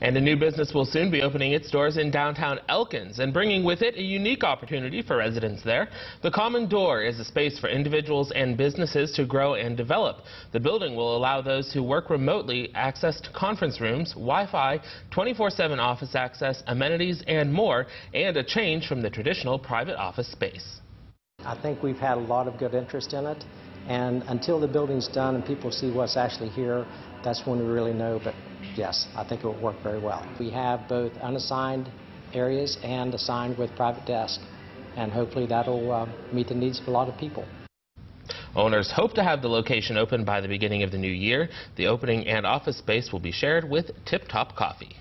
And a new business will soon be opening its doors in downtown Elkins and bringing with it a unique opportunity for residents there. The Common Door is a space for individuals and businesses to grow and develop. The building will allow those who work remotely access to conference rooms, Wi-Fi, 24-7 office access, amenities, and more, and a change from the traditional private office space. I think we've had a lot of good interest in it, and until the building's done and people see what's actually here, that's when we really know, but yes, I think it will work very well. We have both unassigned areas and assigned with private desk, and hopefully that'll uh, meet the needs of a lot of people. Owners hope to have the location open by the beginning of the new year. The opening and office space will be shared with Tip Top Coffee.